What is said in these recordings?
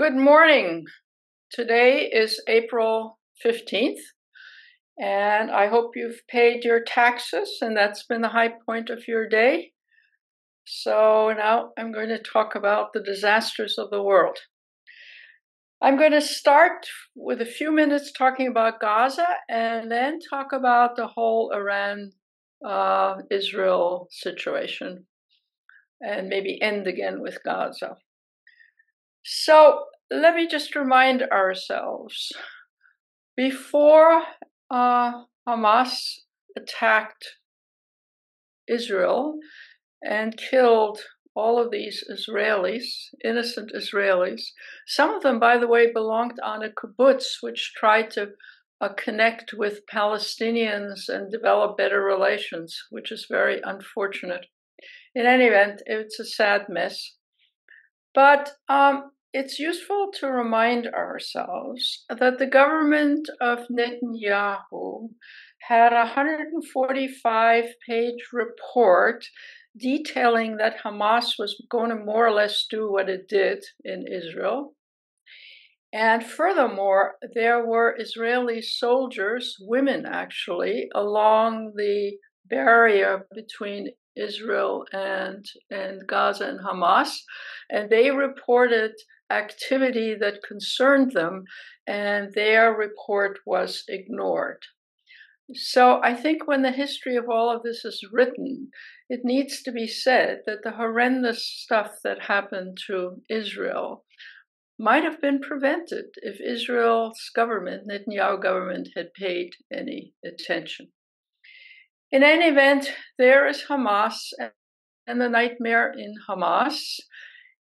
Good morning. Today is April 15th, and I hope you've paid your taxes and that's been the high point of your day. So now I'm going to talk about the disasters of the world. I'm going to start with a few minutes talking about Gaza and then talk about the whole Iran uh, Israel situation and maybe end again with Gaza. So let me just remind ourselves before uh, Hamas attacked Israel and killed all of these Israelis, innocent Israelis. Some of them, by the way, belonged on a kibbutz, which tried to uh, connect with Palestinians and develop better relations, which is very unfortunate. In any event, it's a sad mess. But um, it's useful to remind ourselves that the government of Netanyahu had a 145 page report detailing that Hamas was going to more or less do what it did in Israel. And furthermore, there were Israeli soldiers, women actually, along the barrier between Israel and, and Gaza and Hamas. And they reported activity that concerned them, and their report was ignored. So I think when the history of all of this is written, it needs to be said that the horrendous stuff that happened to Israel might have been prevented if Israel's government, Netanyahu government, had paid any attention. In any event, there is Hamas and the nightmare in Hamas.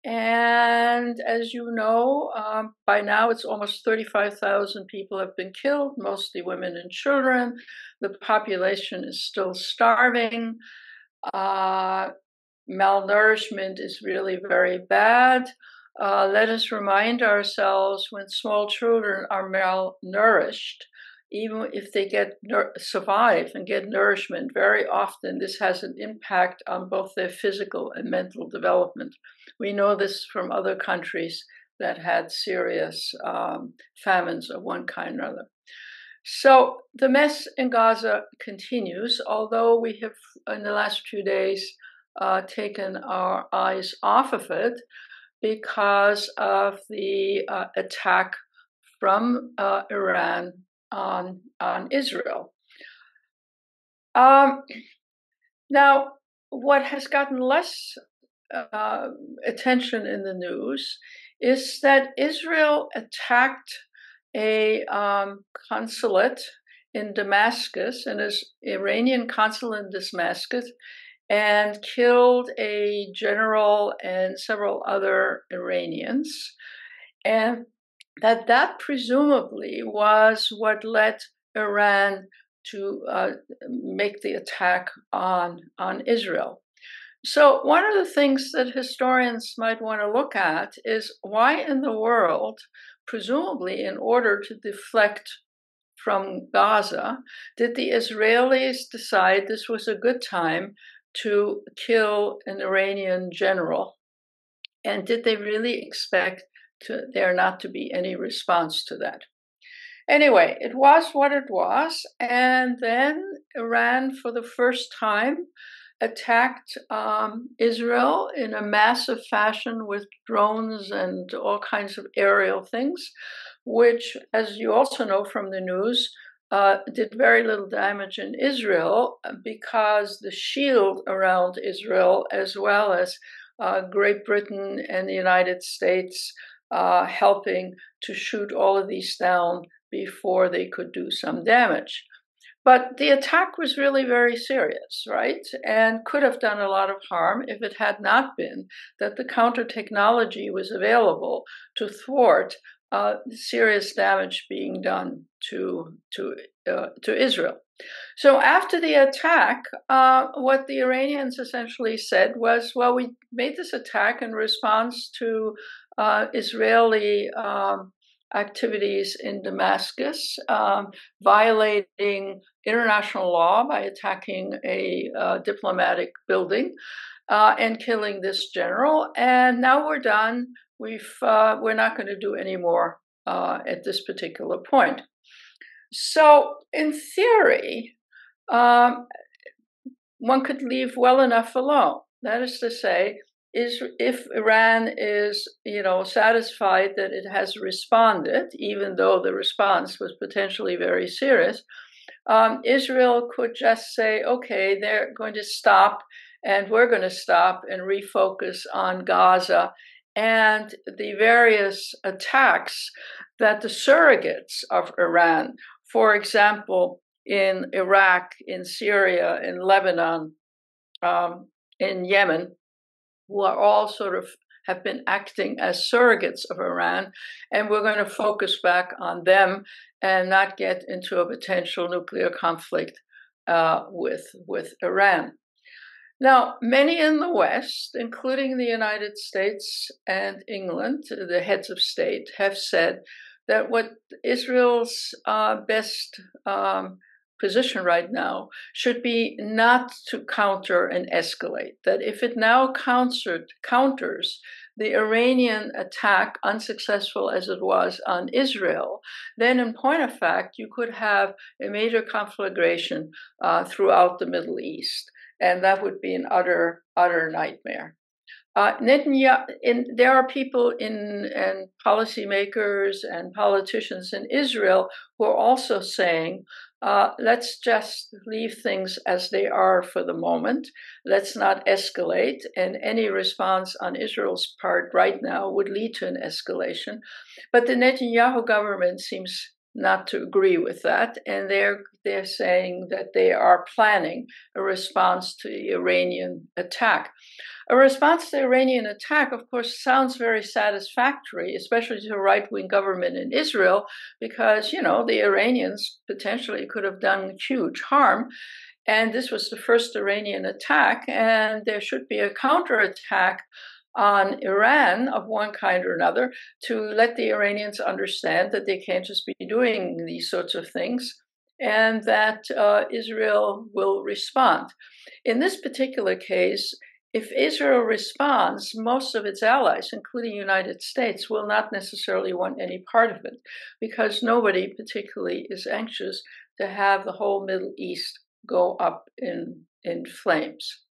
And as you know, um, by now it's almost 35,000 people have been killed, mostly women and children. The population is still starving. Uh, malnourishment is really very bad. Uh, let us remind ourselves when small children are malnourished, even if they get survive and get nourishment, very often this has an impact on both their physical and mental development. We know this from other countries that had serious um, famines of one kind or other. So the mess in Gaza continues, although we have, in the last few days, uh, taken our eyes off of it because of the uh, attack from uh, Iran on, on Israel. Um, now, what has gotten less uh, attention in the news is that Israel attacked a um, consulate in Damascus, an Iranian consulate in Damascus, and killed a general and several other Iranians. And that that presumably was what led Iran to uh, make the attack on on Israel. So one of the things that historians might want to look at is why in the world, presumably in order to deflect from Gaza, did the Israelis decide this was a good time to kill an Iranian general? And did they really expect to, there not to be any response to that. Anyway, it was what it was, and then Iran, for the first time, attacked um, Israel in a massive fashion with drones and all kinds of aerial things, which, as you also know from the news, uh, did very little damage in Israel because the shield around Israel, as well as uh, Great Britain and the United States, uh, helping to shoot all of these down before they could do some damage. But the attack was really very serious, right? And could have done a lot of harm if it had not been that the counter technology was available to thwart uh, serious damage being done to to uh, to Israel. So after the attack, uh, what the Iranians essentially said was, "Well, we made this attack in response to uh, Israeli um, activities in Damascus, um, violating international law by attacking a uh, diplomatic building uh, and killing this general. And now we're done. we've uh, we're not going to do any more uh, at this particular point. So, in theory, um, one could leave well enough alone. That is to say, is if Iran is, you know, satisfied that it has responded, even though the response was potentially very serious, um, Israel could just say, okay, they're going to stop, and we're going to stop and refocus on Gaza and the various attacks that the surrogates of Iran, for example, in Iraq, in Syria, in Lebanon, um, in Yemen, who are all sort of have been acting as surrogates of Iran, and we're going to focus back on them and not get into a potential nuclear conflict uh, with with Iran. Now, many in the West, including the United States and England, the heads of state, have said that what Israel's uh, best um, position right now should be not to counter and escalate. That if it now countered, counters the Iranian attack, unsuccessful as it was on Israel, then in point of fact, you could have a major conflagration uh, throughout the Middle East. And that would be an utter, utter nightmare. Uh, Netanyahu, in, there are people in and policymakers and politicians in Israel who are also saying, uh, let's just leave things as they are for the moment. Let's not escalate. And any response on Israel's part right now would lead to an escalation. But the Netanyahu government seems not to agree with that, and they're they're saying that they are planning a response to the Iranian attack. A response to the Iranian attack, of course, sounds very satisfactory, especially to a right wing government in Israel, because, you know, the Iranians potentially could have done huge harm. And this was the first Iranian attack, and there should be a counterattack on Iran of one kind or another to let the Iranians understand that they can't just be doing these sorts of things and that uh, Israel will respond. In this particular case, if Israel responds, most of its allies, including the United States, will not necessarily want any part of it because nobody particularly is anxious to have the whole Middle East go up in, in flames.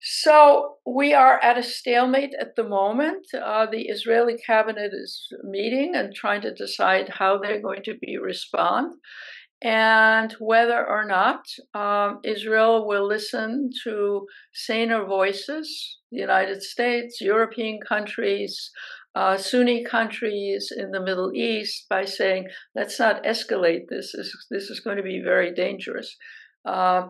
So we are at a stalemate at the moment. Uh, the Israeli cabinet is meeting and trying to decide how they're going to be respond, and whether or not um, Israel will listen to saner voices, the United States, European countries, uh, Sunni countries in the Middle East, by saying, "Let's not escalate this. This, this is going to be very dangerous." Uh,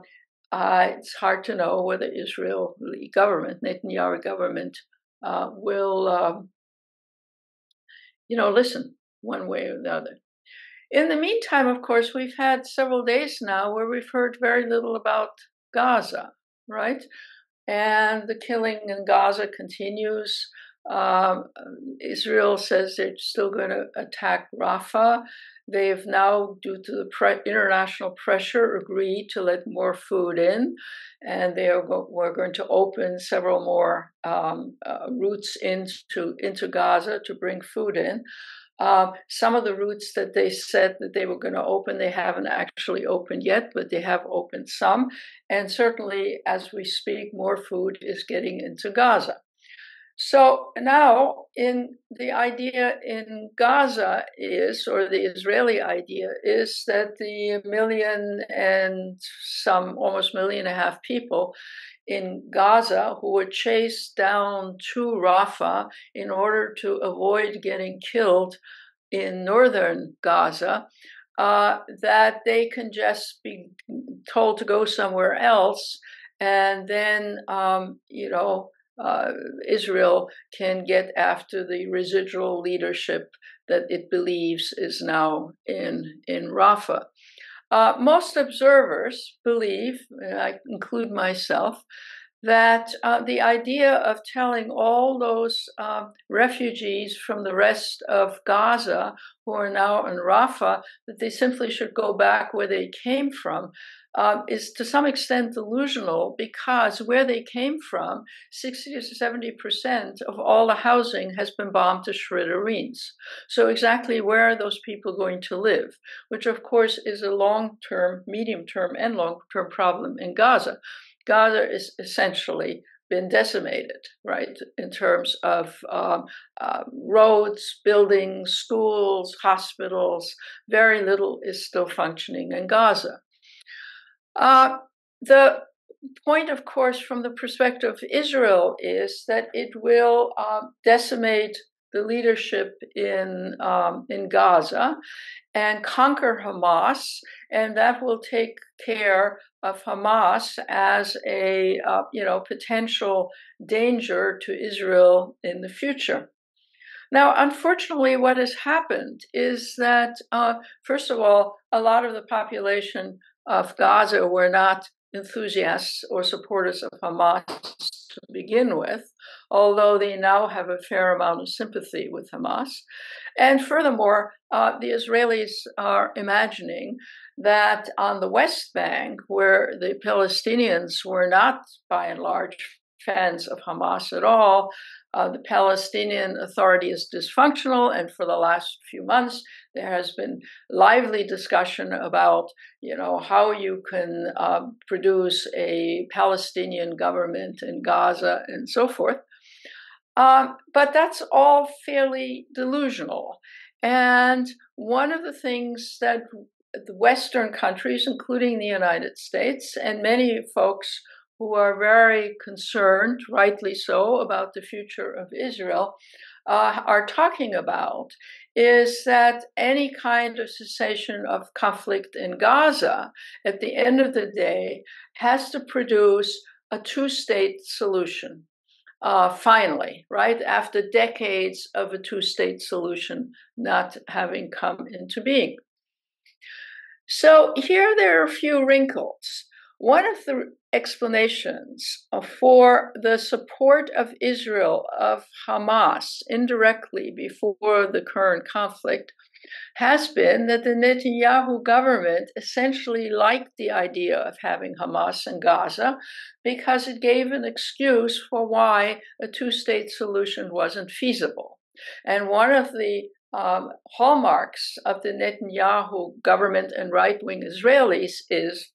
uh, it's hard to know whether Israeli government, Netanyahu government, uh, will, um, you know, listen one way or the other. In the meantime, of course, we've had several days now where we've heard very little about Gaza, right? And the killing in Gaza continues. Um, Israel says they're still going to attack Rafah. They have now, due to the pre- international pressure, agreed to let more food in, and they are go- we're going to open several more um, uh, routes into into Gaza to bring food in. Uh, some of the routes that they said that they were going to open, they haven't actually opened yet, but they have opened some. And certainly, as we speak, more food is getting into Gaza. So now, in the idea in Gaza is, or the Israeli idea is that the million and some almost million and a half people in Gaza who were chased down to Rafah in order to avoid getting killed in northern Gaza, uh, that they can just be told to go somewhere else, and then um, you know uh, Israel can get after the residual leadership that it believes is now in, in Rafah. Uh, most observers believe, and I include myself, that uh, the idea of telling all those uh, refugees from the rest of Gaza who are now in Rafah that they simply should go back where they came from uh, is to some extent delusional because where they came from, 60 to 70 percent of all the housing has been bombed to smithereens. So, exactly where are those people going to live? Which, of course, is a long term, medium term, and long term problem in Gaza. Gaza is essentially been decimated, right, in terms of um, uh, roads, buildings, schools, hospitals. Very little is still functioning in Gaza. Uh, the point, of course, from the perspective of Israel is that it will uh, decimate the leadership in um, in Gaza and conquer Hamas, and that will take care of Hamas as a uh, you know potential danger to Israel in the future. Now, unfortunately, what has happened is that, uh, first of all, a lot of the population of Gaza were not enthusiasts or supporters of Hamas to begin with, although they now have a fair amount of sympathy with Hamas. And furthermore, uh, the Israelis are imagining that on the West Bank, where the Palestinians were not by and large fans of Hamas at all, uh, the Palestinian Authority is dysfunctional, and for the last few months, there has been lively discussion about, you know, how you can uh, produce a Palestinian government in Gaza and so forth. Um, but that's all fairly delusional. And one of the things that the Western countries, including the United States, and many folks who are very concerned, rightly so, about the future of Israel, uh, are talking about is that any kind of cessation of conflict in Gaza, at the end of the day, has to produce a two state solution. Uh, finally, right after decades of a two state solution not having come into being. So, here there are a few wrinkles. One of the explanations for the support of Israel of Hamas indirectly before the current conflict has been that the Netanyahu government essentially liked the idea of having Hamas in Gaza because it gave an excuse for why a two state solution wasn't feasible. And one of the um, hallmarks of the Netanyahu government and right wing Israelis is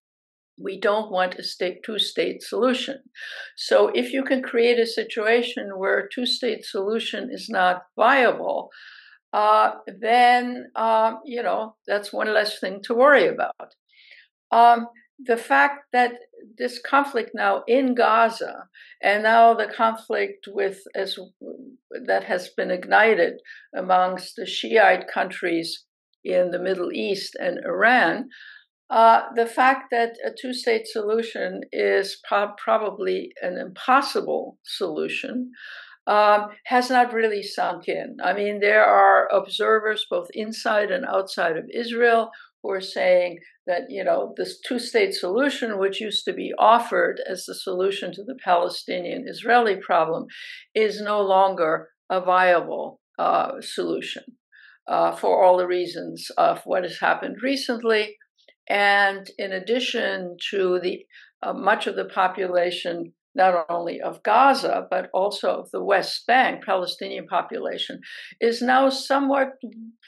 we don't want a state two state solution. So if you can create a situation where a two state solution is not viable, uh, then uh, you know that's one less thing to worry about. Um, the fact that this conflict now in Gaza and now the conflict with as that has been ignited amongst the Shiite countries in the Middle East and Iran uh, the fact that a two state solution is pro- probably an impossible solution um, has not really sunk in. I mean, there are observers both inside and outside of Israel who are saying that, you know, this two state solution, which used to be offered as the solution to the Palestinian Israeli problem, is no longer a viable uh, solution. Uh, for all the reasons of what has happened recently, and in addition to the uh, much of the population, not only of Gaza, but also of the West Bank, Palestinian population, is now somewhat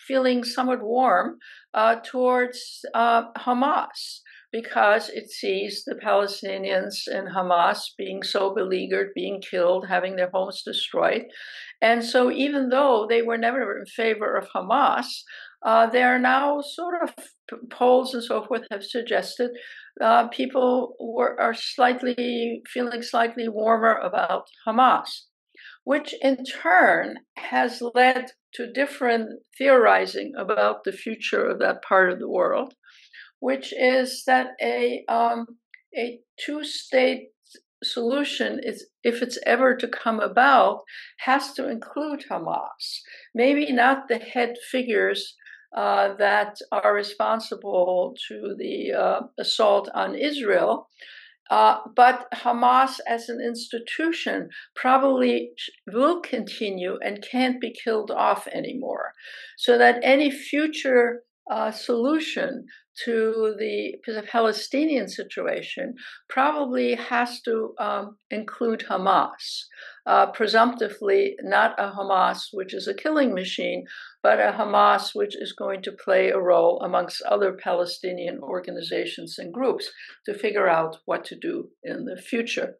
feeling somewhat warm uh, towards uh, Hamas because it sees the Palestinians and Hamas being so beleaguered, being killed, having their homes destroyed. And so, even though they were never in favor of Hamas, uh, there are now sort of polls and so forth have suggested uh, people were, are slightly feeling slightly warmer about Hamas, which in turn has led to different theorizing about the future of that part of the world, which is that a um, a two-state solution is if it's ever to come about has to include Hamas. Maybe not the head figures uh, that are responsible to the uh, assault on Israel. Uh, but Hamas as an institution probably will continue and can't be killed off anymore. So that any future uh, solution to the, Palestinian situation probably has to um, include Hamas, uh, presumptively not a Hamas which is a killing machine, but a Hamas which is going to play a role amongst other Palestinian organizations and groups to figure out what to do in the future.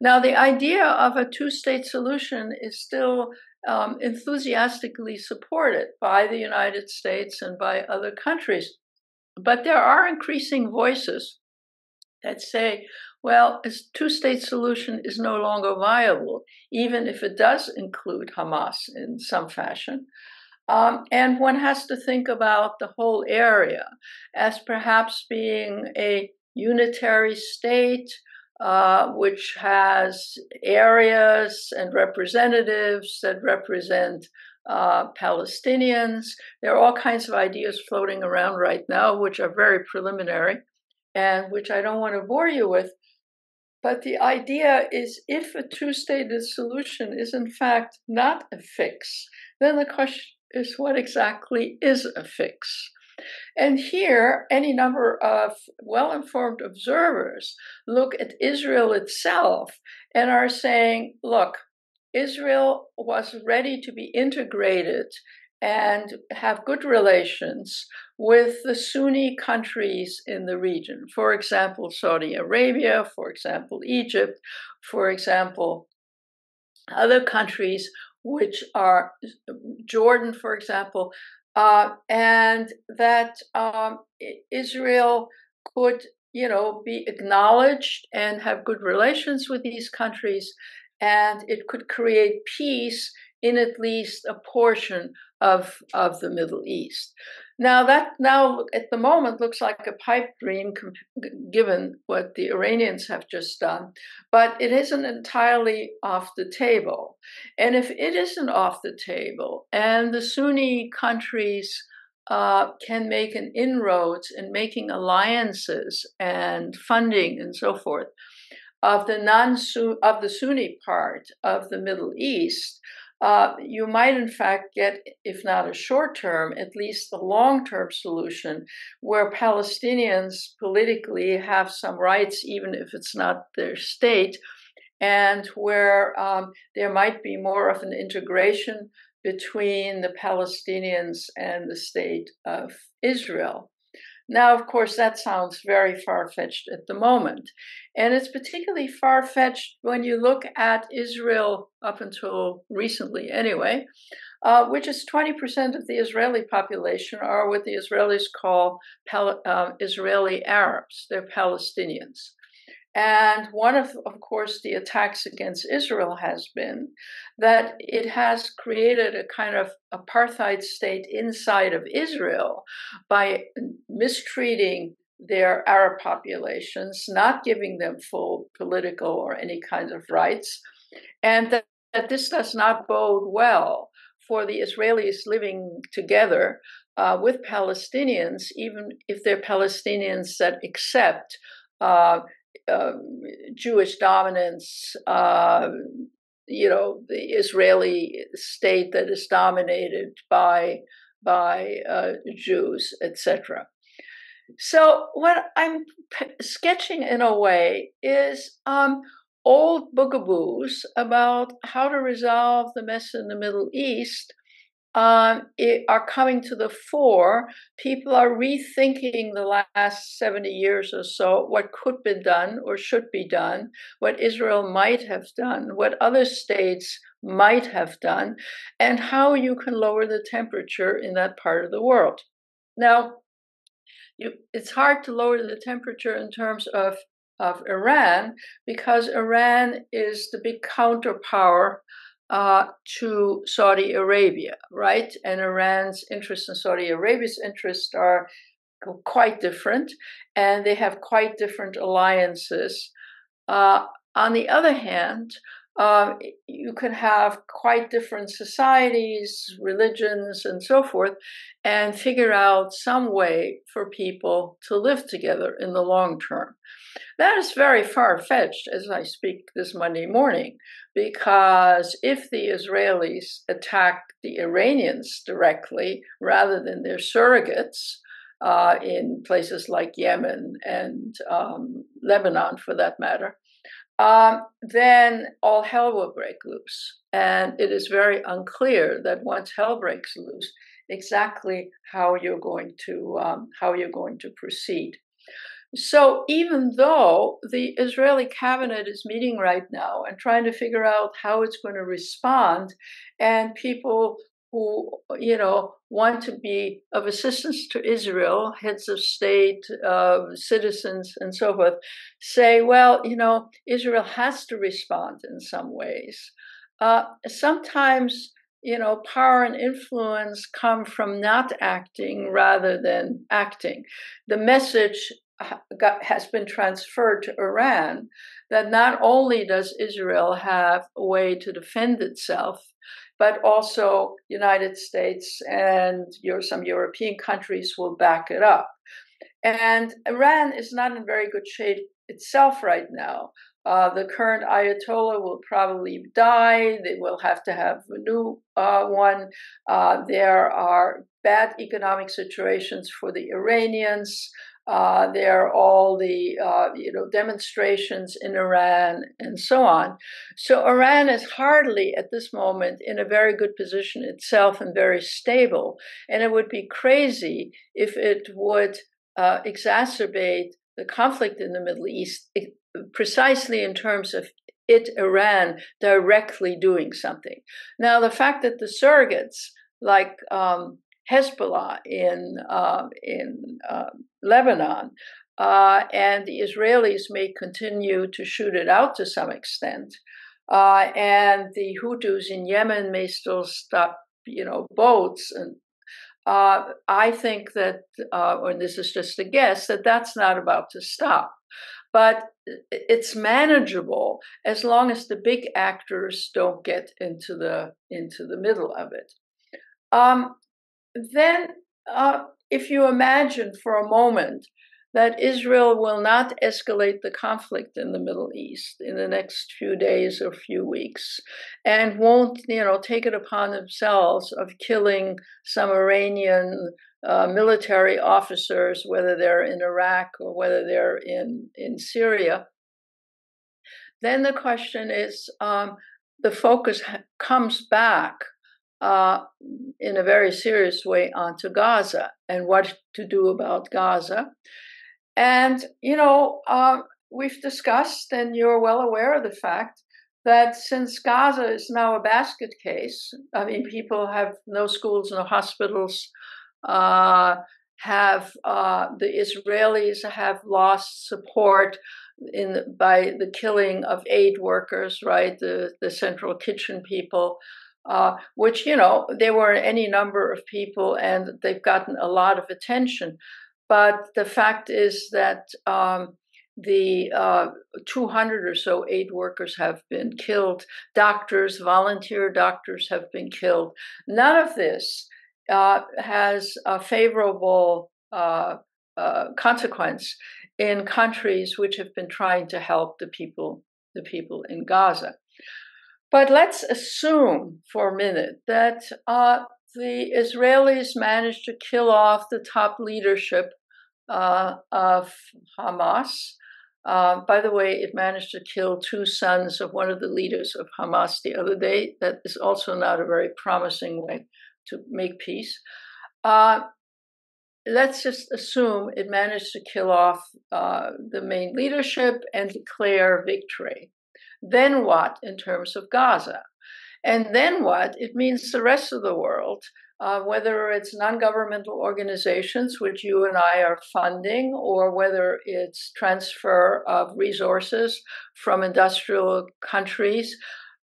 Now, the idea of a two state solution is still um, enthusiastically supported by the United States and by other countries. But there are increasing voices that say, well, a two state solution is no longer viable, even if it does include Hamas in some fashion. Um, and one has to think about the whole area as perhaps being a unitary state uh, which has areas and representatives that represent uh, Palestinians. There are all kinds of ideas floating around right now, which are very preliminary and which I don't want to bore you with. But the idea is if a two state solution is in fact not a fix, then the question is what exactly is a fix? And here, any number of well informed observers look at Israel itself and are saying, look, Israel was ready to be integrated and have good relations with the Sunni countries in the region. For example, Saudi Arabia, for example, Egypt, for example, other countries which are Jordan, for example, uh, and that um, Israel could, you know, be acknowledged and have good relations with these countries, and it could create peace in at least a portion of of the Middle East. Now that now at the moment looks like a pipe dream given what the Iranians have just done, but it isn't entirely off the table. And if it isn't off the table, and the Sunni countries uh, can make an inroads in making alliances and funding and so forth of the non of the Sunni part of the Middle East, uh, you might, in fact, get, if not a short term, at least a long term solution where Palestinians politically have some rights, even if it's not their state, and where um, there might be more of an integration between the Palestinians and the state of Israel. Now, of course, that sounds very far fetched at the moment. And it's particularly far fetched when you look at Israel, up until recently anyway, uh, which is 20% of the Israeli population are what the Israelis call Pal- uh, Israeli Arabs. They're Palestinians. And one of, of course, the attacks against Israel has been that it has created a kind of apartheid state inside of Israel by mistreating their Arab populations, not giving them full political or any kind of rights, and that, that this does not bode well for the Israelis living together uh, with Palestinians, even if they're Palestinians that accept uh, um, Jewish dominance, uh, you know, the Israeli state that is dominated by by uh, Jews, etc. So what I'm sketching in a way is um, old boogaboos about how to resolve the mess in the Middle East um, are coming to the fore. People are rethinking the last 70 years or so what could be done or should be done, what Israel might have done, what other states might have done, and how you can lower the temperature in that part of the world. Now, you, it's hard to lower the temperature in terms of, of Iran because Iran is the big counterpower uh, to Saudi Arabia, right? And Iran's interests and Saudi Arabia's interests are quite different, and they have quite different alliances. Uh, on the other hand, um, you can have quite different societies, religions, and so forth, and figure out some way for people to live together in the long term. That is very far fetched as I speak this Monday morning, because if the Israelis attack the Iranians directly rather than their surrogates uh, in places like Yemen and um, Lebanon, for that matter, um, then all hell will break loose. And it is very unclear that once hell breaks loose, exactly how you're going to um, how you're going to proceed. So even though the Israeli cabinet is meeting right now and trying to figure out how it's going to respond, and people who you know want to be of assistance to Israel, heads of state, uh, citizens, and so forth, say, well, you know, Israel has to respond in some ways. Uh, sometimes you know, power and influence come from not acting rather than acting. The message got, has been transferred to Iran that not only does Israel have a way to defend itself, but also United States and your, some European countries will back it up. And Iran is not in very good shape itself right now. Uh, the current Ayatollah will probably die. They will have to have a new uh, one. Uh, there are bad economic situations for the Iranians. Uh, there are all the uh, you know demonstrations in Iran and so on. So Iran is hardly at this moment in a very good position itself and very stable. And it would be crazy if it would uh, exacerbate the conflict in the Middle East precisely in terms of it, Iran, directly doing something. Now, the fact that the surrogates like um, Hezbollah in uh, in uh, Lebanon uh, and the Israelis may continue to shoot it out to some extent, uh, and the Houthis in Yemen may still stop, you know, boats and. Uh, I think that, uh, and this is just a guess, that that's not about to stop but it's manageable as long as the big actors don't get into the into the middle of it. Um, then, uh, if you imagine for a moment that Israel will not escalate the conflict in the Middle East in the next few days or few weeks, and won't, you know, take it upon themselves of killing some Iranian uh, military officers, whether they're in Iraq or whether they're in, in Syria. Then the question is um, the focus comes back uh, in a very serious way onto Gaza and what to do about Gaza. And, you know, uh, we've discussed, and you're well aware of the fact that since Gaza is now a basket case, I mean, people have no schools, no hospitals, uh, have uh, the Israelis have lost support in by the killing of aid workers, right? The the central kitchen people, uh, which you know there were any number of people, and they've gotten a lot of attention. But the fact is that um, the uh, 200 or so aid workers have been killed. Doctors, volunteer doctors have been killed. None of this uh, has a favorable uh, uh, consequence in countries which have been trying to help the people, the people in Gaza. But let's assume for a minute that uh, the Israelis managed to kill off the top leadership uh, of Hamas. Uh, by the way, it managed to kill two sons of one of the leaders of Hamas the other day. That is also not a very promising way to make peace. Uh, let's just assume it managed to kill off uh, the main leadership and declare victory. Then what in terms of Gaza? And then what? It means the rest of the world, uh, whether it's non governmental organizations, which you and I are funding, or whether it's transfer of resources from industrial countries.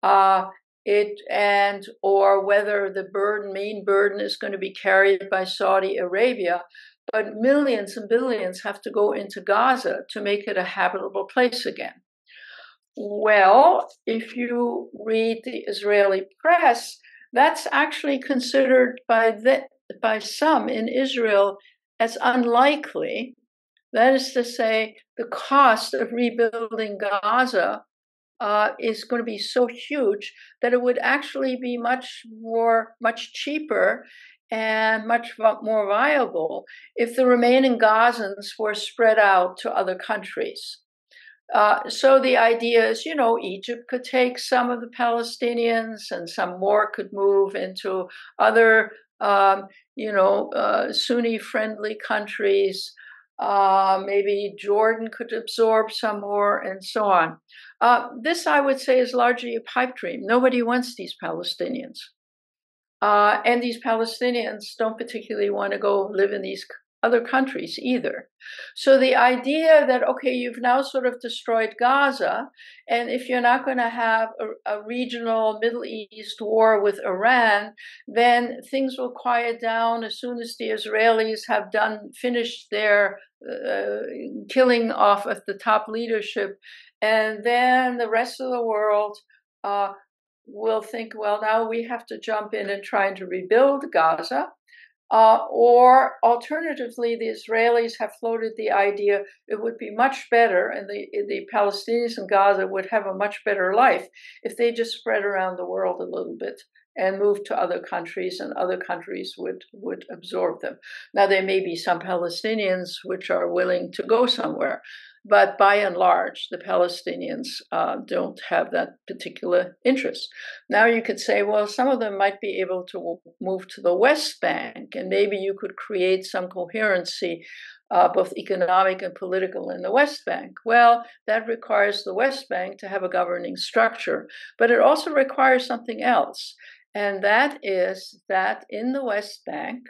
Uh, it and or whether the burden main burden is going to be carried by Saudi Arabia but millions and billions have to go into Gaza to make it a habitable place again well if you read the Israeli press that's actually considered by the, by some in Israel as unlikely That is to say, the cost of rebuilding Gaza uh, is going to be so huge that it would actually be much more, much cheaper and much more viable if the remaining Gazans were spread out to other countries. Uh, so the idea is, you know, Egypt could take some of the Palestinians and some more could move into other, um, you know, uh, Sunni friendly countries. Uh, maybe Jordan could absorb some more, and so on. Uh, this, I would say, is largely a pipe dream. Nobody wants these Palestinians. Uh, and these Palestinians don't particularly want to go live in these other countries either. So the idea that, okay, you've now sort of destroyed Gaza, and if you're not going to have a, a, regional Middle East war with Iran, then things will quiet down as soon as the Israelis have done, finished their uh, killing off of the top leadership. And then the rest of the world uh, will think, well, now we have to jump in and try to rebuild Gaza. Uh, or alternatively, the Israelis have floated the idea it would be much better, and the, the Palestinians in Gaza would have a much better life if they just spread around the world a little bit and move to other countries, and other countries would, would absorb them. Now, there may be some Palestinians which are willing to go somewhere, but by and large, the Palestinians uh, don't have that particular interest. Now you could say, well, some of them might be able to move to the West Bank, and maybe you could create some coherency, uh, both economic and political, in the West Bank. Well, that requires the West Bank to have a governing structure, but it also requires something else. And that is that in the West Bank,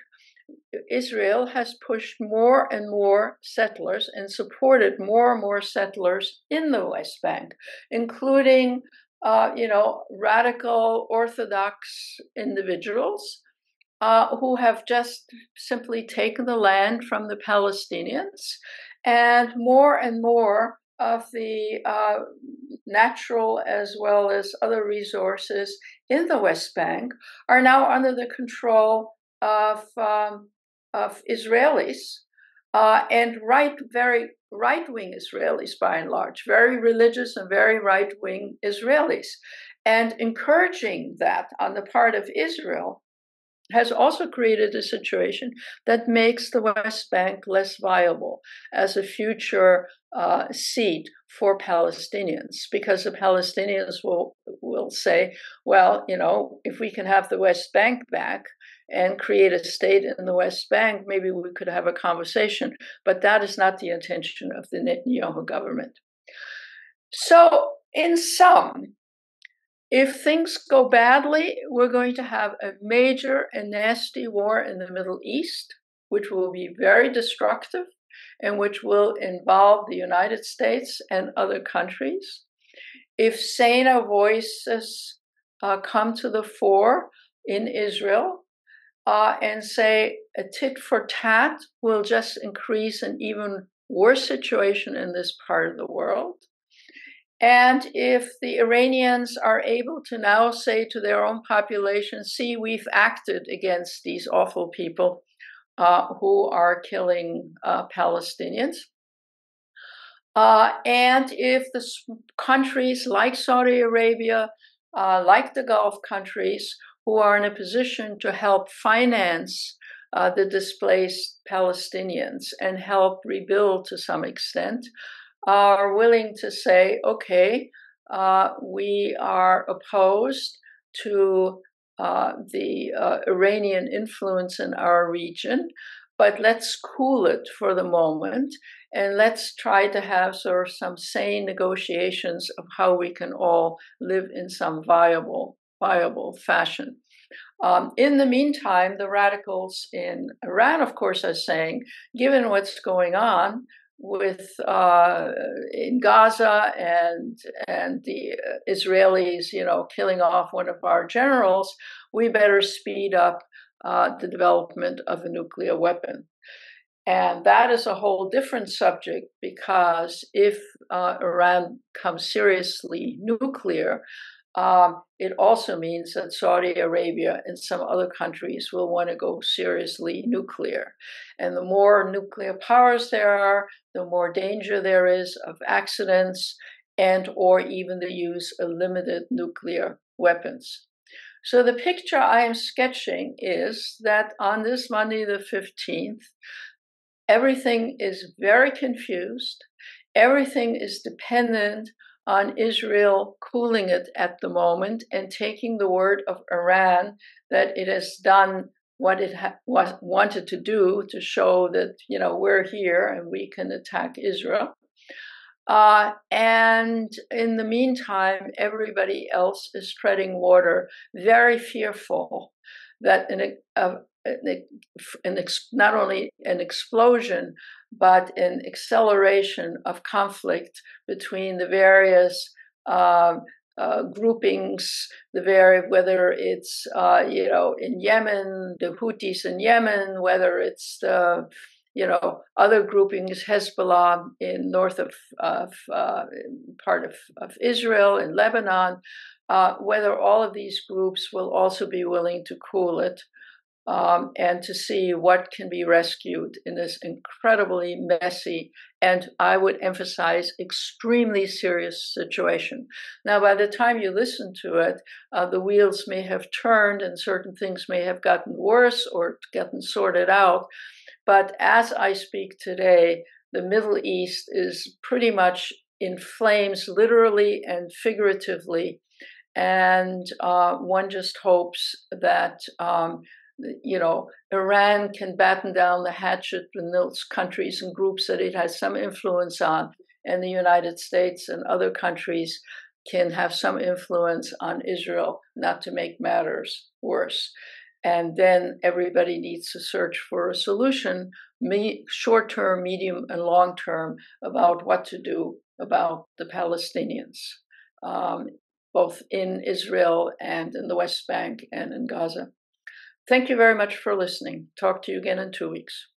Israel has pushed more and more settlers and supported more and more settlers in the West Bank, including, uh, you know, radical Orthodox individuals uh, who have just simply taken the land from the Palestinians, and more and more of the uh, natural as well as other resources in the West Bank are now under the control of um, of Israelis uh, and right, very right wing Israelis by and large, very religious and very right wing Israelis, and encouraging that on the part of Israel has also created a situation that makes the West Bank less viable as a future uh, seat for Palestinians, because the Palestinians will will say, well, you know, if we can have the West Bank back and create a state in the West Bank, maybe we could have a conversation. But that is not the intention of the Netanyahu government. So, in sum, if things go badly, we're going to have a major and nasty war in the Middle East, which will be very destructive and which will involve the United States and other countries. If saner voices uh, come to the fore in Israel uh, and say a tit for tat will just increase an even worse situation in this part of the world, and if the Iranians are able to now say to their own population, see, we've acted against these awful people uh, who are killing uh, Palestinians. Uh, and if the countries like Saudi Arabia, uh, like the Gulf countries, who are in a position to help finance uh, the displaced Palestinians and help rebuild to some extent, are willing to say, okay, uh, we are opposed to uh, the uh, Iranian influence in our region, but let's cool it for the moment and let's try to have sort of some sane negotiations of how we can all live in some viable, viable fashion. Um, in the meantime, the radicals in Iran, of course, are saying, given what's going on, with uh, in Gaza and and the Israelis, you know, killing off one of our generals, we better speed up uh, the development of a nuclear weapon. And that is a whole different subject because if uh, Iran comes seriously nuclear, um, it also means that Saudi Arabia and some other countries will want to go seriously nuclear. And the more nuclear powers there are, the more danger there is of accidents and or even the use of limited nuclear weapons. So the picture I am sketching is that on this Monday the 15th, everything is very confused. Everything is dependent on Israel cooling it at the moment and taking the word of Iran that it has done what it ha- was, wanted to do to show that you know we're here and we can attack Israel. Uh, and in the meantime, everybody else is treading water, very fearful that an, uh, an, ex- not only an explosion, but an acceleration of conflict between the various um, uh, groupings, the very whether it's uh, you know in Yemen, the Houthis in Yemen, whether it's the you know other groupings, Hezbollah in north of, of uh, part of, of Israel in Lebanon, uh, whether all of these groups will also be willing to cool it um, and to see what can be rescued in this incredibly messy and I would emphasize extremely serious situation. Now, by the time you listen to it, uh, the wheels may have turned and certain things may have gotten worse or gotten sorted out. But as I speak today, the Middle East is pretty much in flames, literally and figuratively. And uh, one just hopes that um, you know, Iran can batten down the hatchet in those countries and groups that it has some influence on, and the United States and other countries can have some influence on Israel, not to make matters worse. And then everybody needs to search for a solution, me- short term, medium, and long term, about what to do about the Palestinians, um, both in Israel and in the West Bank and in Gaza. Thank you very much for listening. Talk to you again in two weeks.